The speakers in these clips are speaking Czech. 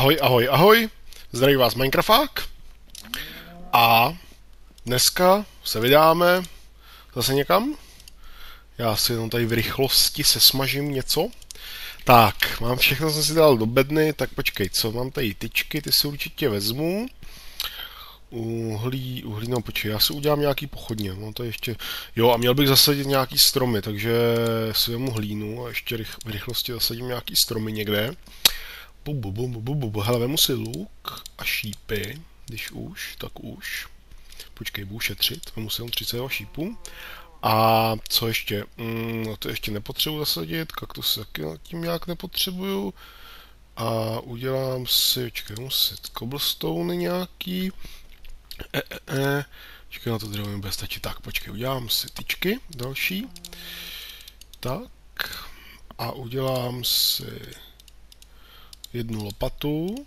Ahoj, ahoj, ahoj. Zdraví vás Minecrafták. A dneska se vydáme zase někam. Já si jenom tady v rychlosti se smažím něco. Tak, mám všechno, jsem si dal do bedny, tak počkej, co mám tady tyčky, ty si určitě vezmu. Uhlí, uhlí, no počkej, já si udělám nějaký pochodně, no to ještě, jo a měl bych zasadit nějaký stromy, takže si vemu hlínu a ještě rych, v rychlosti zasadím nějaký stromy někde. Bu, bu, bu, bu, bu. Hele, vemu si luk a šípy, když už, tak už. Počkej, budu šetřit, vemu si jenom 32 šípů. A co ještě? Mm, no to ještě nepotřebuji zasadit, kaktus taky tím nějak nepotřebuju. A udělám si, počkej, muset cobblestone nějaký. E, e, e. Počkej, na to dřevo mi bude stačit. Tak, počkej, udělám si tyčky další. Tak. A udělám si jednu lopatu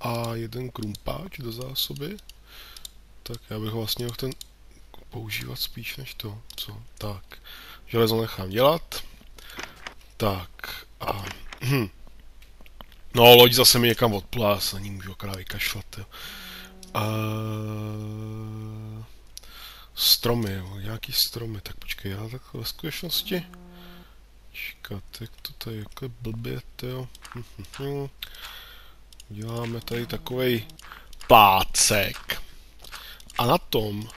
a jeden krumpáč do zásoby. Tak já bych vlastně mohl ten používat spíš než to, co? Tak, železo nechám dělat. Tak, a... Hm. No, loď zase mi někam odplá, se ní můžu akorát vykašlat, jo. A... Stromy, jo, nějaký stromy, tak počkej, já tak ve skutečnosti... Čekat, jak to tady jako blbě, jo. Děláme tady takovej plácek. A na tom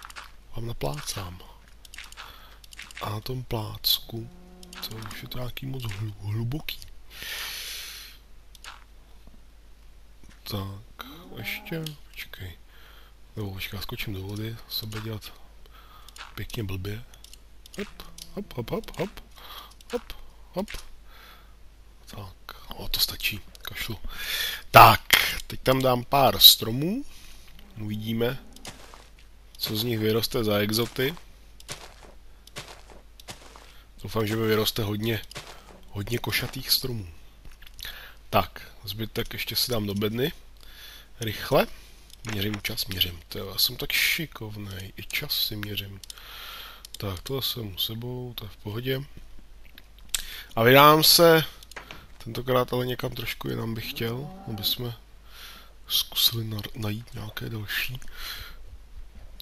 vám naplácám. A na tom plácku, to už je to nějaký moc hluboký. Tak, ještě, počkej. Nebo počkej, skočím do vody, sebe dělat pěkně blbě. Hop, hop, hop, hop, hop, hop, hop. Tak, o, to stačí, kašlu. Tak, teď tam dám pár stromů. Uvidíme, co z nich vyroste za exoty. Doufám, že mi vyroste hodně, hodně košatých stromů. Tak, zbytek ještě si dám do bedny. Rychle. Měřím čas, měřím. To já jsem tak šikovný. I čas si měřím. Tak, to jsem sebou, to je v pohodě. A vydám se, tentokrát ale někam trošku jinam bych chtěl, aby jsme zkusili najít nějaké další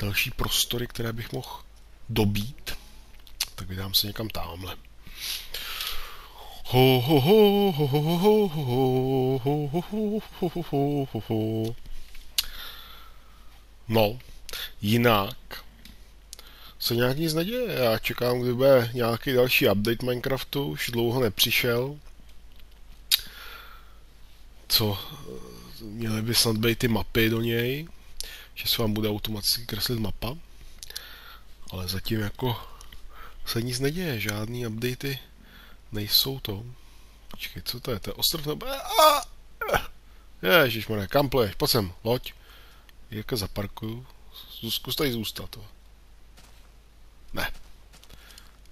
další prostory, které bych mohl dobít, tak vydám se někam tamhle. Ho, ho, ho, ho, ho, ho, ho, ho, ho, ho, ho, ho, ho. No, jinak se nějak nic neděje. Já čekám, kdy bude nějaký další update Minecraftu, už dlouho nepřišel. Co, měly by snad být ty mapy do něj, že se vám bude automaticky kreslit mapa, ale zatím jako se nic neděje, žádný updaty nejsou to. Počkej, co to je? To je ostrov nebo... Ježišmarja, kam pluješ? Pojď sem, loď. Jak zaparkuju. Zkus tady zůstat. To. Ne.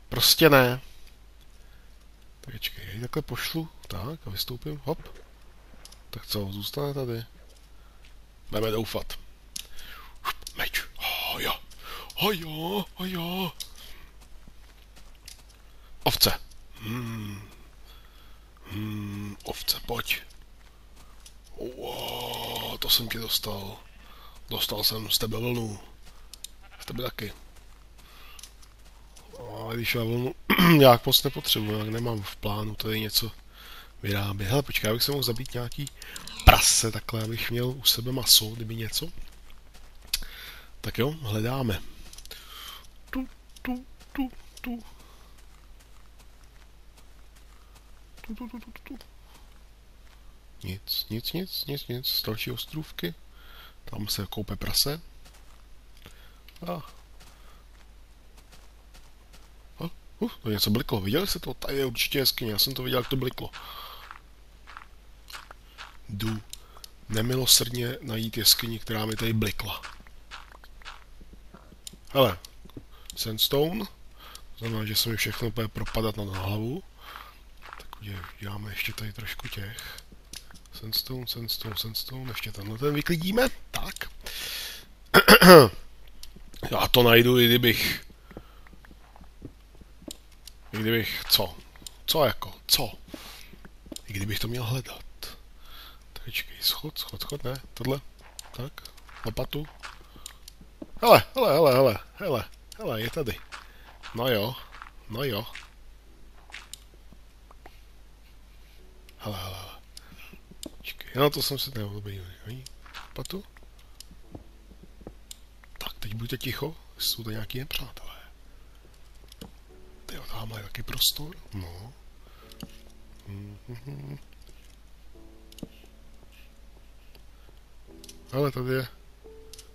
Prostě ne. Tak počkej, takhle pošlu. Tak a vystoupím. Hop. Tak co, zůstane tady? Budeme doufat. Meč. Oh, jo. Oh, jo. Oh. Ovce. Hmm. Hmm, ovce, pojď. Wow, to jsem ti dostal. Dostal jsem z tebe vlnu. Z tebe taky. A když já vlnu nějak moc nepotřebuji, jak nemám v plánu tady něco vyrábět. Hele, počkej, já bych se mohl zabít nějaký prase, takhle, abych měl u sebe maso, kdyby něco. Tak jo, hledáme. Tu, tu, tu, tu. Tu, tu, tu, tu, tu. Nic, nic, nic, nic, nic. Další ostrůvky. Tam se koupe prase. A. A, uh, to něco bliklo. Viděli jste to? Tady je určitě jeskyně. Já jsem to viděl, jak to bliklo. Jdu nemilosrdně najít jeskyni, která mi tady blikla. Hele, sandstone, znamená, že se mi všechno bude propadat na hlavu. Tak uděláme ještě tady trošku těch. Sandstone, sandstone, sandstone, ještě tenhle ten vyklidíme, tak. Já to najdu, i kdybych... I kdybych, co? Co jako, co? I kdybych to měl hledat. Počkej, schod, schod, schod, ne, tohle. Tak, lopatu. Hele, hele, hele, hele, hele, hele, je tady. No jo, no jo. Hele, hele, hele. Počkej, no to jsem si dobrý, lopatu. Tak, teď buďte ticho, jsou to nějaký nepřátelé. Mají taky prostor, no. Mm-hmm. Ale tady je,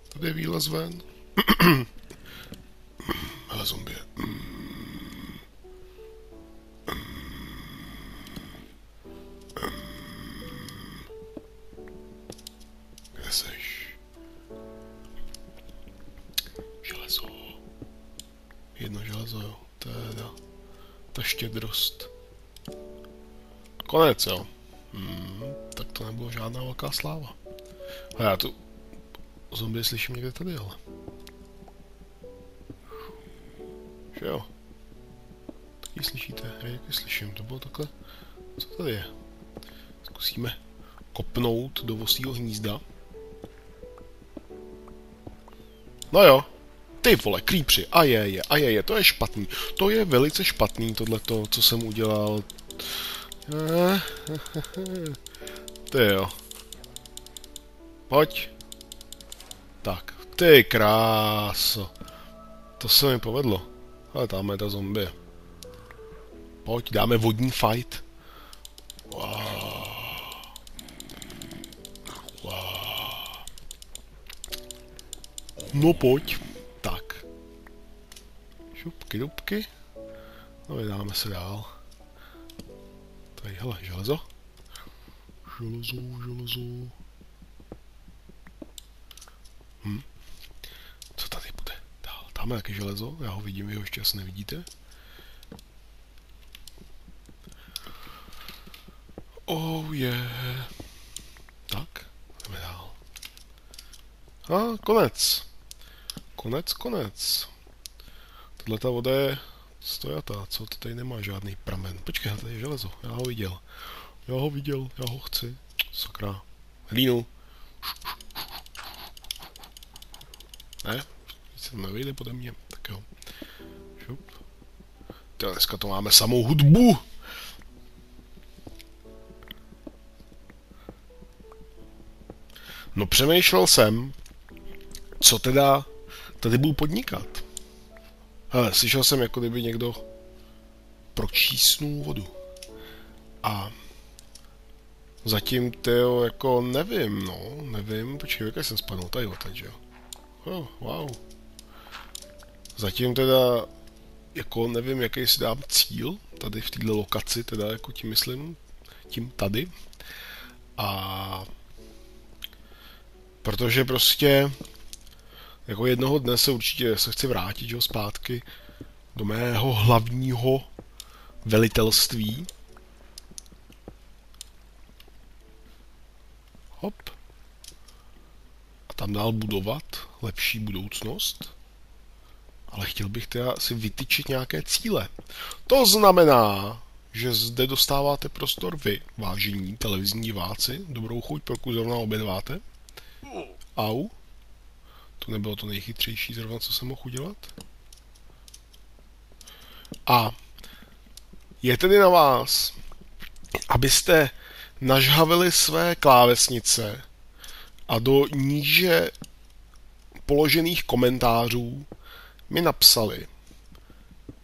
tady je výlez ven. Ale zombie. Konec, jo. Hmm, tak to nebylo žádná velká sláva. A já tu zombie slyším někde tady, ale. Že jo? Taky slyšíte? Já taky slyším. To bylo takhle. Co tady je? Zkusíme kopnout do vosího hnízda. No jo. Ty vole, creepři. A je, je, a je, je. To je špatný. To je velice špatný, tohleto, co jsem udělal. Ty jo. Pojď. Tak, ty kráso. To se mi povedlo. Ale tam je ta zombie. Pojď, dáme vodní fight. Wow. Wow. No pojď. Tak. Šupky, dupky. No vydáme se dál. Tady, hele, železo. Železo, železo. Hm. Co tady bude? Dál. Tam je taky železo, já ho vidím, vy ho ještě asi nevidíte. Oh yeah. Tak, jdeme dál. A konec. Konec, konec. Tohle ta voda je stojatá, co to tady nemá žádný pramen. Počkej, tady je železo, já ho viděl. Já ho viděl, já ho chci. Sakra. Hlínu. Ne? Se to nevyjde pode mě. Tak jo. Šup. Tyjo, dneska to máme samou hudbu. No přemýšlel jsem, co teda tady budu podnikat. Hele, slyšel jsem, jako kdyby někdo pročísnul vodu. A zatím, tyjo, jako nevím, no, nevím, počkej, jak jsem spadl, tady odtaď, jo. Oh, wow. Zatím teda jako nevím, jaký si dám cíl tady v této lokaci, teda jako tím myslím, tím tady. A protože prostě jako jednoho dne se určitě se chci vrátit jo, zpátky do mého hlavního velitelství. Hop tam dál budovat lepší budoucnost, ale chtěl bych teda si vytyčit nějaké cíle. To znamená, že zde dostáváte prostor vy, vážení televizní diváci. Dobrou chuť, pokud zrovna obědváte. Au. To nebylo to nejchytřejší zrovna, co jsem mohl udělat. A je tedy na vás, abyste nažhavili své klávesnice a do níže položených komentářů mi napsali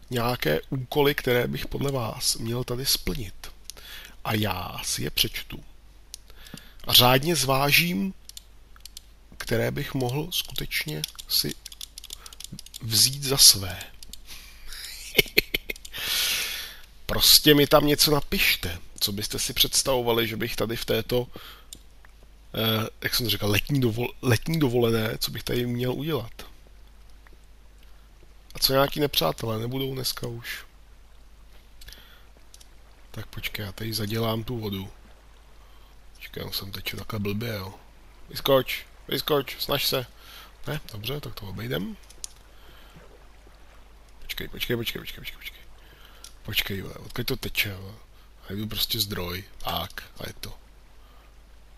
nějaké úkoly, které bych podle vás měl tady splnit. A já si je přečtu. A řádně zvážím, které bych mohl skutečně si vzít za své. prostě mi tam něco napište, co byste si představovali, že bych tady v této eh, jak jsem říkal, letní, dovol, letní dovolené, co bych tady měl udělat. A co nějaký nepřátelé, nebudou dneska už. Tak počkej, já tady zadělám tu vodu. Počkej, já jsem teď takhle blbě, jo. Vyskoč, vyskoč, snaž se. Ne, dobře, tak to obejdem. Počkej, počkej, počkej, počkej, počkej, počkej. Počkej, odkud to teče, jo. A jdu prostě zdroj, tak, a je to.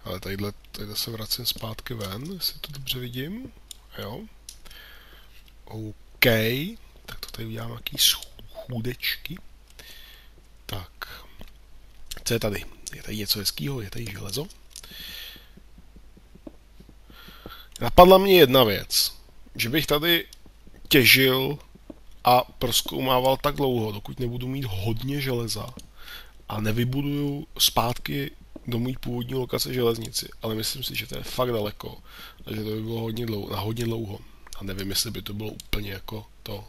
Ale tadyhle, tadyhle se vracím zpátky ven, jestli to dobře vidím. Jo. OK. Tak to tady udělám nějaký schůdečky. Tak. Co je tady? Je tady něco hezkého, je tady železo. Napadla mě jedna věc, že bych tady těžil a proskoumával tak dlouho, dokud nebudu mít hodně železa a nevybuduju zpátky do mý původní lokace železnici, ale myslím si, že to je fakt daleko a že to by bylo hodně dlouho, na hodně dlouho. A nevím, jestli by to bylo úplně jako to,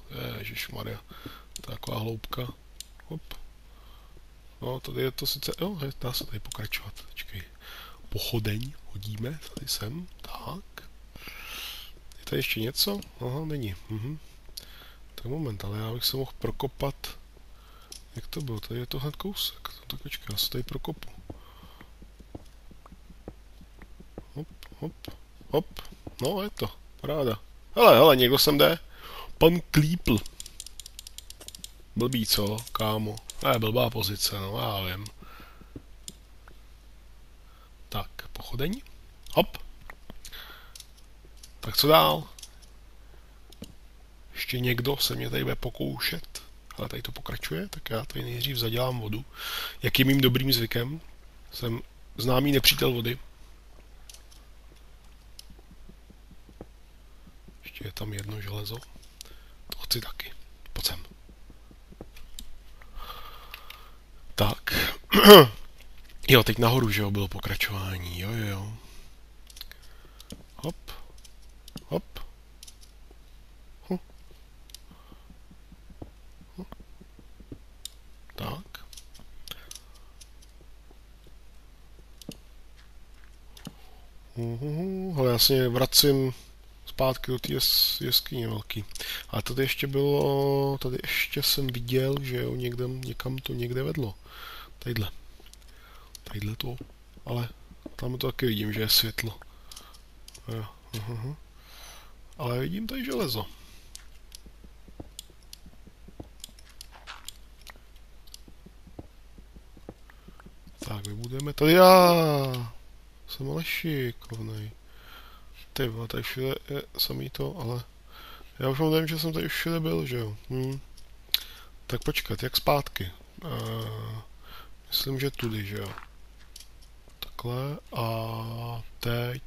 Maria, taková hloubka. Hop. No, tady je to sice, jo, dá se tady pokračovat, počkej. Pochodeň hodíme, tady jsem, tady ještě něco? Aha, není. Mhm. Tak moment, ale já bych se mohl prokopat. Jak to bylo? Tady je to hned kousek. No, tak počkej, já se tady prokopu. Hop, hop, hop. No, je to. Paráda. Hele, hele, někdo sem jde. Pan Klípl. Blbý, co, kámo? Ne, blbá pozice, no, já vím. Tak, pochodeň. Hop. Tak co dál? Ještě někdo se mě tady bude pokoušet. Ale tady to pokračuje, tak já tady nejdřív zadělám vodu. Jak je mým dobrým zvykem, jsem známý nepřítel vody. Ještě je tam jedno železo. To chci taky. Pojď sem. Tak. jo, teď nahoru, že jo, bylo pokračování. Jo, jo, jo. Hop. Hop. Hm. Hm. Tak. Uhum, ale já se vracím zpátky do té jeskyně velký. A tady ještě bylo, tady ještě jsem viděl, že jo, někde, někam to někde vedlo. Tadyhle. Tadyhle to, ale tam to taky vidím, že je světlo. Jo, uh-huh. Ale vidím tady železo. Tak, vybudujeme tady já. Jsem ale šikovnej. Ty vole, tady všude je samý to, ale... Já už mám že jsem tady všude byl, že jo. Hm. Tak počkat, jak zpátky? Uh, myslím, že tudy, že jo. Takhle a teď...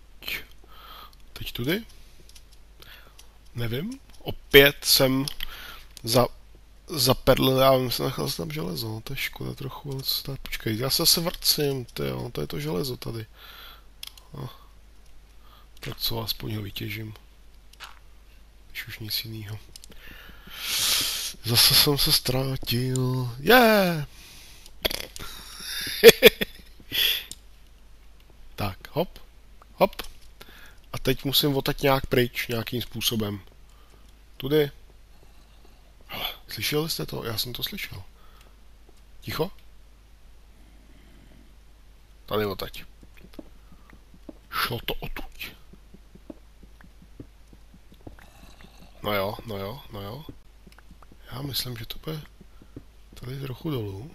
Teď tudy? Nevím. Opět jsem za, zaperl, já vím, se nechal tam železo, no, to je škoda trochu, ale co tady, počkej, já se se vracím, to je, to je to železo tady. No. Tak co, aspoň ho vytěžím. Když už nic jiného. Zase jsem se ztratil. Je! Yeah! tak, hop, hop. A teď musím otat nějak pryč, nějakým způsobem. Tudy. Hele, slyšeli jste to? Já jsem to slyšel. Ticho? Tady otať. Šlo to otuď. No jo, no jo, no jo. Já myslím, že to bude tady trochu dolů.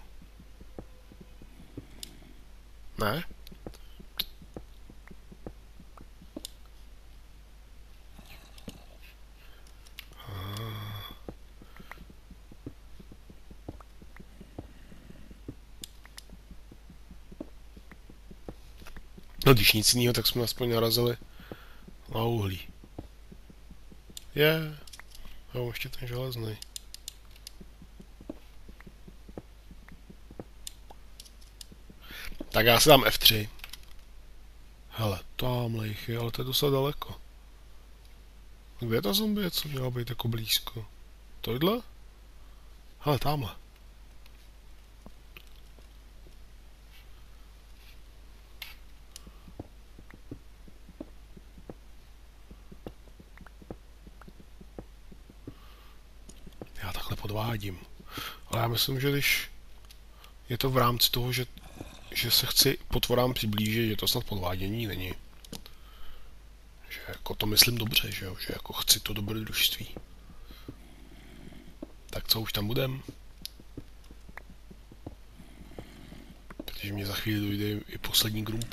Ne? No když nic jiného, tak jsme aspoň narazili na uhlí. Je. Yeah. Jo, ještě ten železný. Tak já si dám F3. Hele, tamhle jich je, ale to je docela daleko. Kde je ta zombie, co měla být jako blízko? Tohle? Hele, tamhle. Podvádím. Ale já myslím, že když je to v rámci toho, že, že se chci potvorám přiblížit, že to snad podvádění není. Že jako to myslím dobře, že jo? Že jako chci to dobrodružství. Tak co už tam budem? Protože mě za chvíli dojde i poslední grumpa.